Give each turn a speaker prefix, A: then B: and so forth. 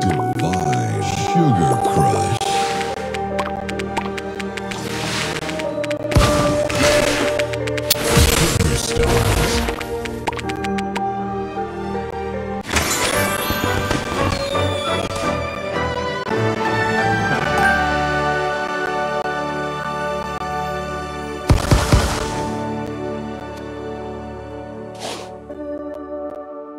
A: Divide sugar.